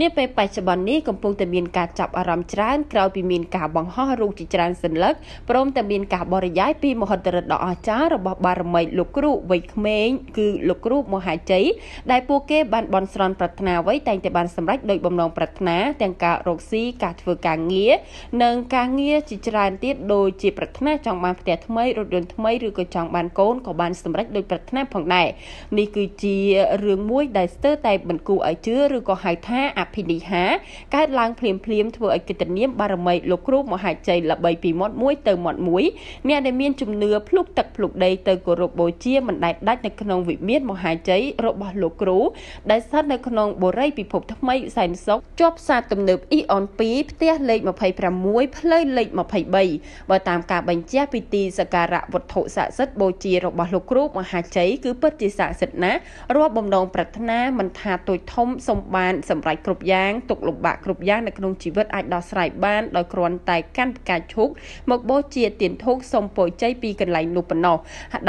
នាពេលបច្ចុប្បន្ននេះកំពុងតែមានការចាប់អារម្មណ៍ច្រើនក្រោយពីមានការបង្ហោះរូបជាច្រើនសន្លឹកព្រមទាំងមានការបរិយាយពីមហិទ្ធិឫទ្ធិដ៏អស្ចារ្យរបស់បារមីលោកគ្រូវ័យក្មេងគឺលោកគ្រូមហាជ័យដែលពួកគេបានបន់ស្រន់ប្រាថ្នាអ្វីតែងតែបានសម្រេចដោយបំណងប្រាថ្នាទាំងការរកស៊ីការធ្វើការងារនិងការងារជាច្រើនទៀតដូចជាប្រាថ្នាចង់បានផ្ទះថ្មីរថយន្តថ្មីឬក៏ចង់បានកូនក៏បានសម្រេចដោយប្រាថ្នាផងដែរនេះគឺជារឿងមួយដែលស្ទើរតែមិនគួរឲ្យជឿឬក៏ហៅថាអភិនិហាកើតឡើងភ្លាមភ្លាមធ្វើឲ្យកិត្តិនាមបារមីលោកគ្រូមហាជ័យល្បីពីមាត់មួយទៅមាត់មួយអ្នកដែលមានជំនឿភ្លុកទឹកភ្លុកដីទៅគោរពបូជាមិនដែលដាច់នៅក្នុងវិមានមហាជ័យរបស់លោកគ្រូដែលស្ថិតនៅក្នុងបូរីពិភពថ្មីសែនសុខជាប់ផ្សារទំនើបអ៊ីអន2ផ្ទះលេខ26ផ្លូវលេខ23បើតាមការបញ្ជាក់ពីទីសក្ការៈវត្ថុស័ក្តិសិទ្ធិបូជារបស់លោកគ្រូមហាជ័យគឺពិតជាស័ក្តិសិទ្ធិណាស់រាល់បំណងប្រាថ្នាមិនថាតូចធំសំបានសម្រេចគ្រប់យ៉ាងទុកលំបាកគ្រប់យ៉ាងនៅក្នុងជីវិតអាចដោះស្រាយបានដោយគ្រាន់តែកាន់ផ្កាឈូកមកបូជាទានធូបសុំពរជ័យពីកន្លែងនោះប៉ុណ្ណោះ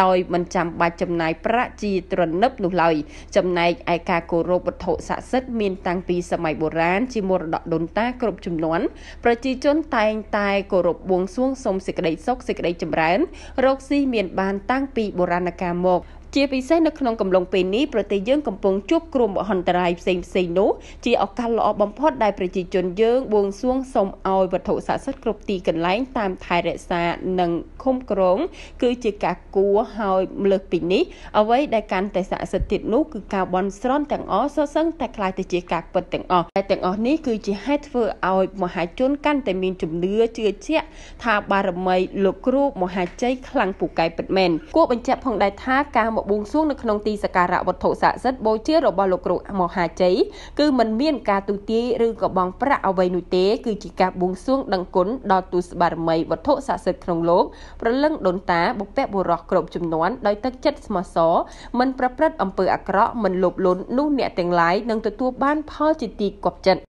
ដោយមិនចាំបាច់ចំណាយប្រាក់ជាត្រណិបនោះឡើយចំណែកឯការគោរពវត្ថុស័ក្តិសិទ្ធិមានតាំងពីសម័យបុរាណជាមរតកដូនតាគ្រប់ចំនួនប្រជាជនតែងតែគោរពបួងសួងសុំសេចក្តីសុខសេចក្តីចម្រើនរកស៊ីមានបានតាំងពីបុរាណកាលមក ជាពិសេសនៅក្នុងកំឡុងពេលនេះប្រទេសយើងកំពុងជួបគ្រោះមហន្តរាយផ្សេងផ្សេងនោះជាឱកាសល្អបំផុតដែលប្រជាជនយើងបួងសួងសូមឲ្យវត្ថុស័ក្តិសិទ្ធិគ្រប់ទីកន្លែងតាមថែរក្សានិងឃុំក្រងគឺជាការគួរឲ្យលើសពីនេះអ្វីដែលកាន់តែស័ក្តិសិទ្ធិទៀតនោះគឺការបន់ស្រន់ទាំងអស់សុសឹងតែខ្លាយទៅជាការពិតទាំងអស់តែទាំងអស់នេះគឺជាហេតុធ្វើឲ្យមហាជនកាន់តែមានជំនឿជឿជាក់ថាបារមីលោកគ្រូមហាជ័យខ្លាំងពូកែពិតមែនគួរបញ្ជាក់ផងដែរថាការមកបួងសួងនៅក្នុងទីសក្ការៈវត្ថុស័ក្តិសិទ្ធិបូជារបស់លោកគ្រូមហាជ័យគឺมันមានការទូទាយឬក៏បងប្រាក់អ្វីនោះទេគឺជាការបួងសួងដឹងគុណដល់ទូសបារមីវត្ថុស័ក្តិសិទ្ធិក្នុងលោកប្រលឹងដូនតាបុព្វបុរសគ្រប់ចំនួនដោយទឹកចិត្តស្មោះសរមិនប្រព្រឹត្តអំពើអាក្រក់មិនលោភលន់នោះអ្នកទាំងឡាយនឹងទទួលបានផលជាទីគាប់ចិត្ត